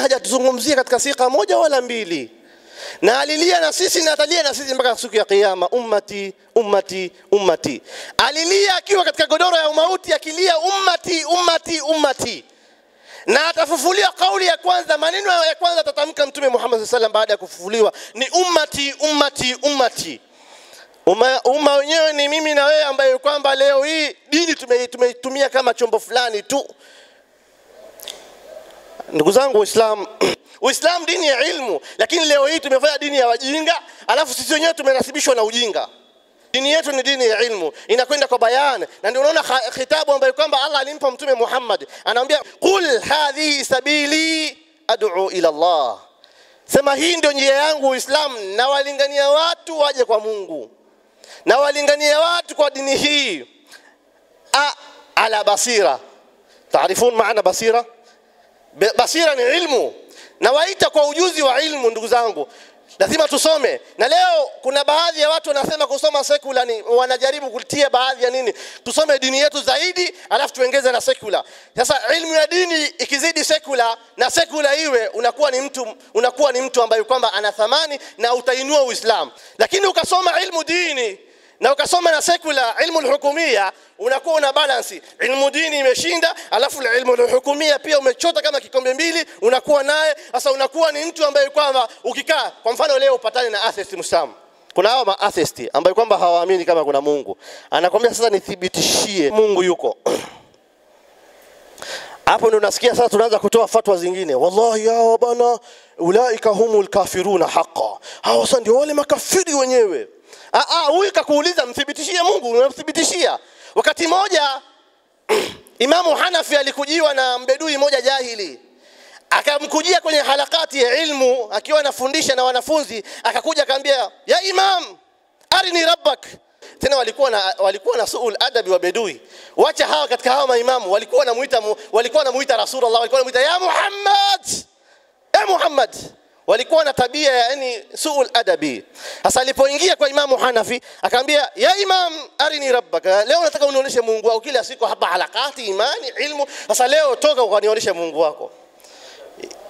hajatuzungumzia katika sika moja wala mbili. Na alilia na sisi na atalia na sisi mpaka siku ya kiyama. Ummati ummati ummati. Alilia akiwa katika godoro ya umauti akilia ummati ummati ummati. Na atafufuliwa kauli ya kwanza maneno ya kwanza atatamka mtume Muhammad sallam baada ya kufufuliwa. Ni ummati ummati ummati. Umma, wenyewe ni mimi na wewe ambaye kwamba leo hii dini tumeitumia tume kama chombo fulani tu ndugu zangu waislamu uislamu dini ya ilmu lakini leo hii tumefanya dini ya wajinga alafu sisi wenyewe tumenasibishwa na ujinga. Dini yetu ni dini ya ilmu inakwenda kwa bayan na ndio unaona khitabu ambayo kwamba allah alimpa mtume muhammad anamwambia qul hadhihi sabili ad'u ila allah. Sema hii ndio njia yangu uislamu nawalingania watu waje kwa mungu. Nawalingania watu kwa dini hii. A, ala basira. Taarifun maana basira basira ni ilmu. Nawaita kwa ujuzi wa ilmu ndugu zangu. Lazima tusome. Na leo kuna baadhi ya watu wanasema kusoma sekula ni wanajaribu kutia baadhi ya nini. Tusome dini yetu zaidi alafu tuongeze na sekula sasa ilmu ya dini ikizidi sekula na sekula iwe unakuwa ni mtu unakuwa ni mtu ambaye kwamba ana thamani na utainua uislamu. Lakini ukasoma ilmu dini na ukasoma na sekula ilmu lhukumia unakuwa una balance. Ilmu dini imeshinda alafu ilmu lhukumia pia umechota kama kikombe mbili unakuwa naye. Sasa unakuwa ni mtu ambaye kwamba ukikaa kwa mfano leo upatane na atheist muislamu. Kuna hawa maatheist ambao kwamba hawaamini kama kuna mungu. Anakwambia sasa nithibitishie mungu yuko. Hapo ndio unasikia sasa tunaanza kutoa fatwa zingine. Wallahi hawa bana ulaika humul kafiruna haqa hawa sasa ndio wale makafiri wenyewe huyu kakuuliza mthibitishie mungu? Unamthibitishia. Wakati moja imamu hanafi alikujiwa na mbedui moja jahili. Akamkujia kwenye halakati ya ilmu akiwa anafundisha na wanafunzi akakuja akaambia ya imam arini rabbak. Tena walikuwa na walikuwa na suul adabi wa bedui. Wacha hawa katika hawa maimamu walikuwa wanamuita walikuwa wanamuita rasulullah walikuwa wanamuita ya muhammad! Ya muhammad walikuwa na tabia yani suul adabi. Sasa alipoingia kwa imamu hanafi akamwambia, ya imam arini rabbaka leo nataka unionyeshe mungu wako kila siku hapa halakati imani ilmu. Sasa leo toka ukanionyeshe mungu wako.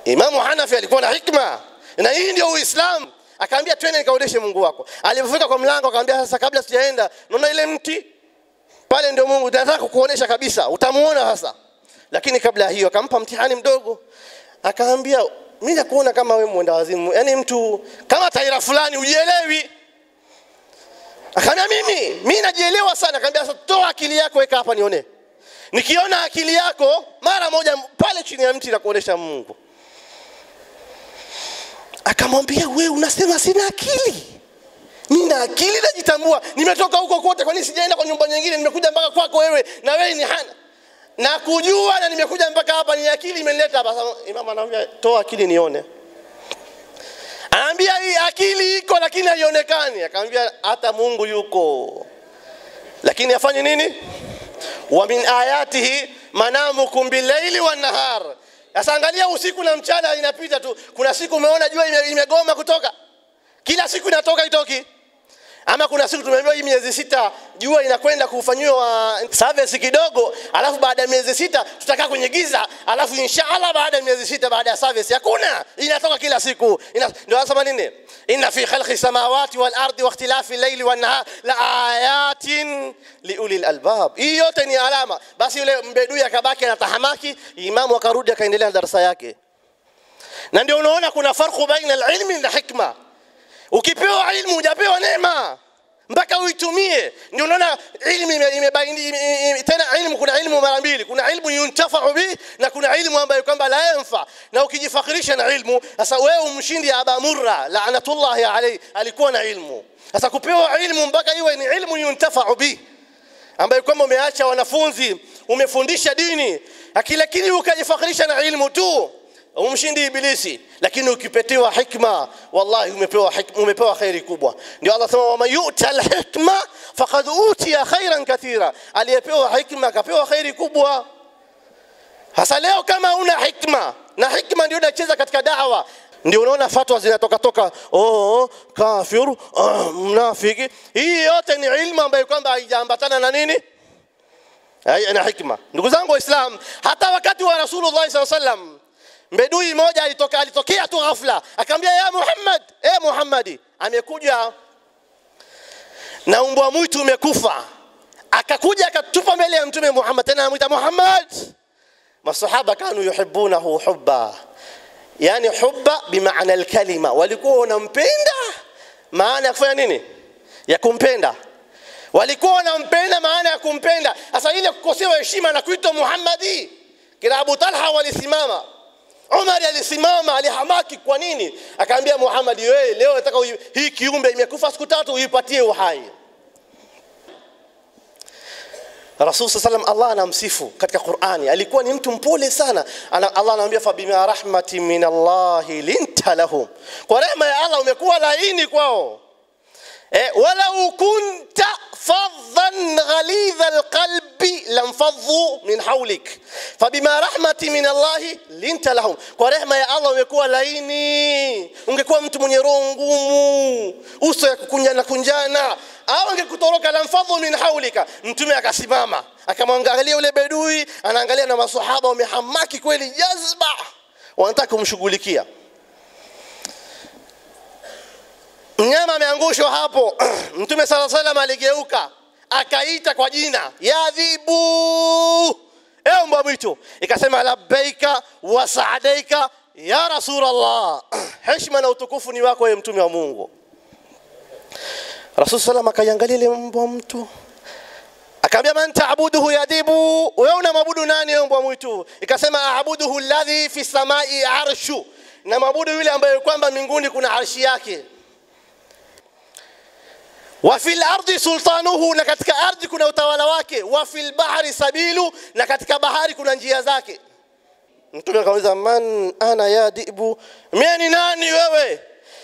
Imamu hanafi alikuwa na hikma na hii ndio uislamu. Akaambia twende nikaonyeshe mungu wako. Alipofika kwa mlango akamwambia, sasa kabla sijaenda naona ile mti pale ndio mungu nataka kukuonyesha kabisa utamuona sasa. Lakini kabla hiyo akampa mtihani mdogo. Akaambia mimi nakuona kama wewe mwenda wazimu yani mtu kama taira fulani ujielewi akaambia mimi mimi najielewa sana. Akaambia sasa toa akili yako weka hapa nione. Nikiona akili yako mara moja pale chini ya mti nakuonesha mungu. Akamwambia wewe unasema sina akili. Nina akili najitambua. Nimetoka huko kote kwa nini sijaenda kwa nyumba nyingine nimekuja mpaka kwako wewe na wewe ni hana na kujua na nimekuja mpaka hapa ni akili imenileta hapa. Imam anaambia toa akili nione. Anaambia hii akili iko lakini haionekani. Akamwambia hata mungu yuko. Lakini afanye nini? Wa min ayatihi manamukum wan nahar. Sasa angalia usiku na mchana inapita tu. Kuna siku umeona jua imegoma kutoka. Kila siku inatoka itoki ama kuna siku tumeambiwa hii miezi sita jua inakwenda kufanyiwa service kidogo alafu baada ya miezi sita tutakaa kwenye giza alafu inshallah baada ya miezi sita baada ya service hakuna. Inatoka kila siku. Ndio nasema nini? Inna fi khalqi samawati wal ardi wa ikhtilafi layli wan nahar la ayatin liuli albab. Hii yote ni alama. Basi yule mbedui akabaki anatahamaki imamu akarudi akaendelea na darasa yake. Na ndio unaona kuna farqu baina alilmi na hikma ukipewa ilmu hujapewa neema. Mpaka uitumie. Ndio unaona ilmu imebaini tena ilmu kuna ilmu mara mbili. Kuna ilmu yuntafau bi na kuna ilmu ambayo kwamba la yanfa. Na ukijifakhirisha na ilmu sasa wewe umshindi aba murra laanatullahi alayhi alikuwa na ilmu. Sasa kupewa ilmu mpaka iwe ni ilmu yuntafau bi, ambayo kwamba umeacha wanafunzi umefundisha dini lakini ukajifakhirisha na ilmu tu umshindi ibilisi lakini ukipetiwa hikma wallahi umepewa hikma, umepewa khairi kubwa. Ndio Allah sema wama yuta alhikma faqad utiya khairan kathira. Aliyepewa hikma akapewa khairi kubwa. Hasa leo kama una hikma na hikma ndio inacheza katika dawa ndio unaona fatwa zinatoka toka oh kafir oh, mnafiki. Hii yote ni ilmu ambayo kwamba haijaambatana na nini? Na hikma. Ndugu zangu waislam hata wakati wa rasulullah sallallahu alaihi wasallam mbedui moja alitoka alitokea tu ghafla. Akamwambia ya Muhammad eh Muhammadi amekuja na umbwa mwitu umekufa. Akakuja akatupa mbele ya mtume Muhammad tena anamuita Muhammad. Masahaba kanu yuhibbunahu hubba. Yani hubba bimaana alkalima. Walikuwa wanampenda maana ya kufanya nini? Ya kumpenda. Walikuwa wanampenda maana ya kumpenda. Sasa ile kukosewa heshima na kuitwa Muhammadi kila Abu Talha walisimama Umar alisimama alihamaki. Kwa nini? Akaambia Muhammad wewe leo nataka hii kiumbe imekufa siku tatu uipatie uhai. Rasul sallam Allah anamsifu katika Qur'ani. Alikuwa ni mtu mpole sana. Ana, Allah anamwambia fa bima rahmati min Allah linta lahum. Kwa rehema ya Allah umekuwa laini kwao. Eh, walau kunta fadhan ghalidha alqalbi lamfadhu min hawlik fabima rahmati min Allahi linta lahum kwa rehma ya Allah umekuwa laini. Ungekuwa mtu mwenye roho ngumu. Uso ya kukunjana kunjana. Au angekutoroka lamfadhu min haulika. mtume akasimama. Akamwangalia yule bedui anaangalia na maswahaba wamehamaki kweli jazba. Wanataka kumshughulikia mnyama ameangushwa hapo. Mtume sala salam aligeuka akaita kwa jina ya dhibu ewe mbwa mwitu ikasema labbaika wa saadaika ya rasulallah heshima na utukufu ni wako ye mtume wa mungu. Rasul salam akaiangalia ile mbwa mtu akaambia man taabuduhu yadhibu? Wewe unamwabudu nani wewe mbwa mwitu? Ikasema aabuduhu alladhi fi samai arshu. Na mwabudu yule ambaye kwamba mbinguni kuna arshi yake wa fil ardi sultanuhu na katika ardhi kuna utawala wake. Wa fil bahri sabilu na katika bahari kuna njia zake. Mtume akauliza man ana ya dibu? Mimi ni nani wewe?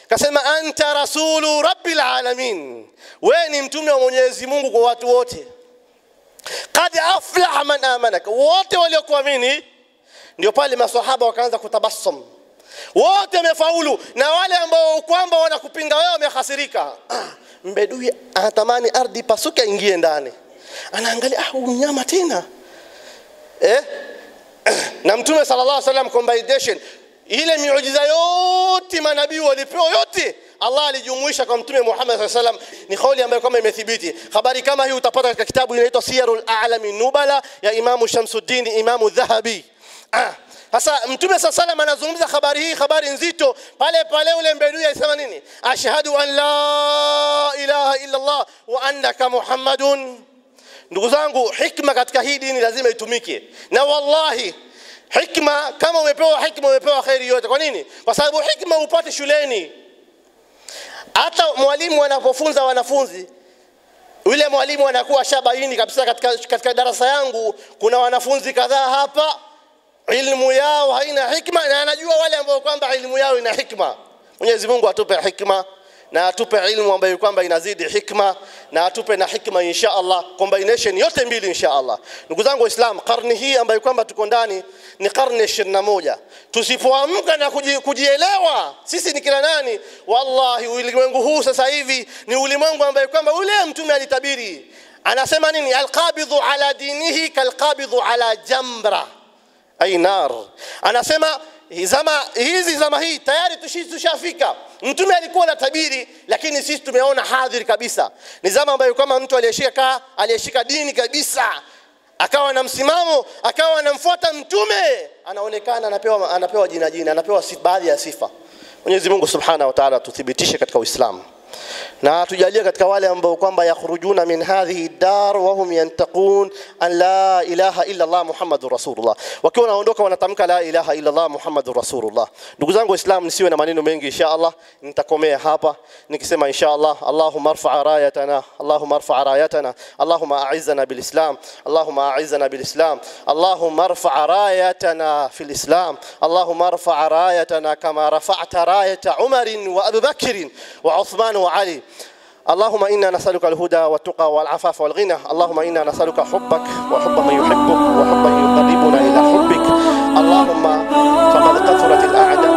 Kasema anta rasulu rabbil alamin. Wewe ni mtume wa Mwenyezi Mungu kwa watu wote. Qad aflaha man amanaka. Wote waliokuamini. Ndio pale maswahaba wakaanza kutabassum wote wamefaulu na wale ambao kwamba wanakupinga wewe wamehasirika mbedui anatamani ardhi pasuke aingie ndani. Anaangalia ah mnyama tena. Eh? Na mtume sallallahu alaihi wasallam combination ile miujiza yote manabii walipewa yote Allah alijumuisha kwa mtume Muhammad sallallahu alaihi wasallam. Ni kauli ambayo kama imethibiti. Habari kama hii utapata katika kitabu inaitwa Siyarul A'lami Nubala ya Imamu Shamsuddin Imamu Dhahabi. Ah sasa mtume saa salam anazungumza habari hii habari nzito. Pale pale ule mbedui alisema nini? Ashhadu an la ilaha illa allah wa annaka muhammadun. Ndugu zangu hikma katika hii dini lazima itumike. Na wallahi hikma kama umepewa hikma umepewa khairi yote kwa nini? Kwa sababu hikma upate shuleni. Hata mwalimu anapofunza wanafunzi yule mwalimu anakuwa shabaini kabisa katika, katika darasa yangu. Kuna wanafunzi kadhaa hapa ilmu yao haina hikma na anajua wale ambao kwamba ilmu yao ina hikma. Mwenyezi Mungu atupe hikma na atupe ilmu ambayo kwamba inazidi hikma na atupe na hikma insha Allah combination yote mbili insha Allah. Ndugu zangu waislamu karne hii ambayo kwamba tuko ndani ni karne 21 tusipoamka na kuji, kujielewa sisi ni kila nani? Wallahi ulimwengu huu sasa hivi ni ulimwengu ambayo kwamba ule mtume alitabiri. Anasema nini? Alqabidhu ala dinihi kalqabidhu ala jamra ay nar. Anasema zama hizi zama hii tayari tushafika. Mtume alikuwa na tabiri lakini sisi tumeona hadhiri kabisa. Ni zama ambayo kama mtu aliyeshika aliyeshika dini kabisa akawa na msimamo akawa anamfuata mtume anaonekana anapewa anapewa jina jina anapewa baadhi ya sifa. Mwenyezi Mungu Subhanahu wa Ta'ala tuthibitishe katika Uislamu na tujalie katika wale ambao kwamba yakhrujuna min hadhihi dar wa hum yantaqun an la ilaha illa Allah Muhammadur Rasulullah. Wakiwa wanaondoka wanatamka la ilaha illa Allah Muhammadur Rasulullah. Ndugu zangu waislamu nisiwe na maneno mengi insha Allah nitakomea hapa nikisema insha Allah Allahumma arfa rayatana Allahumma arfa rayatana Allahumma a'izna bil Islam Allahumma a'izna bil Islam Allahumma arfa rayatana fil Islam Allahumma arfa rayatana kama rafa'ta rayata Umar wa Abu wa Uthman wa علي اللهم إنا نسألك الهدى والتقى والعفاف والغنى. اللهم إنا نسألك حبك وحب من يحبك وحب من يقربنا إلى حبك. اللهم فقد كثرت الآن